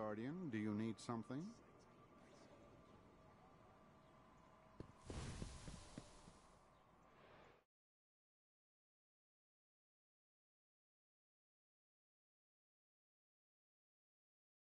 Guardian. Do you need something?